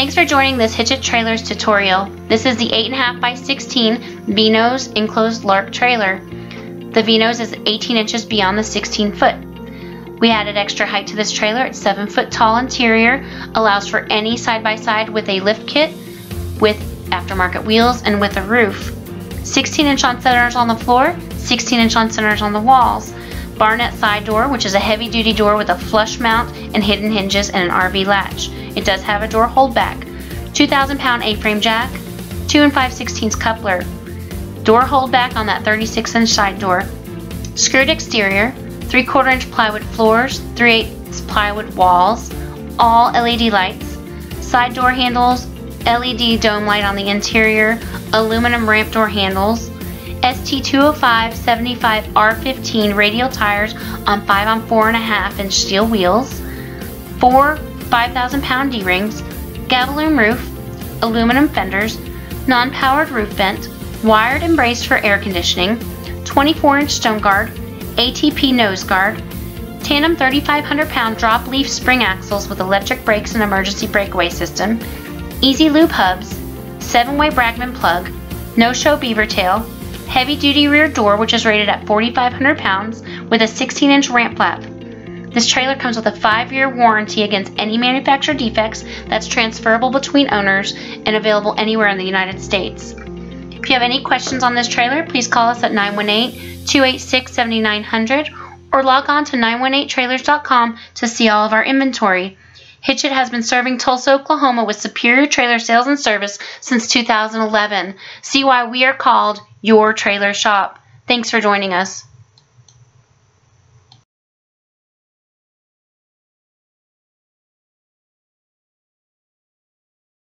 Thanks for joining this Hitch It Trailers tutorial. This is the 8.5 by 16 V-nose enclosed Lark trailer. The V-nose is 18 inches beyond the 16 foot. We added extra height to this trailer. It's 7 foot tall interior, allows for any side-by-side -side with a lift kit, with aftermarket wheels, and with a roof. 16 inch on centers on the floor, 16 inch on centers on the walls. Barnett side door, which is a heavy duty door with a flush mount and hidden hinges and an RV latch. It does have a door holdback. 2,000 pound A-frame jack, 2 and 5 16 coupler. Door holdback on that 36 inch side door. Screwed exterior, 3 quarter inch plywood floors, 3 8 plywood walls, all LED lights, side door handles, LED dome light on the interior, aluminum ramp door handles, ST205 75 R15 radial tires on 5 on 4.5 inch steel wheels, 4 5,000 pound D-rings, Galvalume roof, aluminum fenders, non-powered roof vent, wired and braced for air conditioning, 24 inch stone guard, ATP nose guard, tandem 3,500 pound drop leaf spring axles with electric brakes and emergency breakaway system, E-Z Lube hubs, 7 way Bargman plug, no show beaver tail, heavy duty rear door, which is rated at 4,500 pounds, with a 16 inch ramp flap. This trailer comes with a five year warranty against any manufacturer defects that's transferable between owners and available anywhere in the United States. If you have any questions on this trailer, please call us at 918 286 7900 or log on to 918trailers.com to see all of our inventory. Hitch It has been serving Tulsa, Oklahoma with superior trailer sales and service since 2011. See why we are called your trailer shop. Thanks for joining us.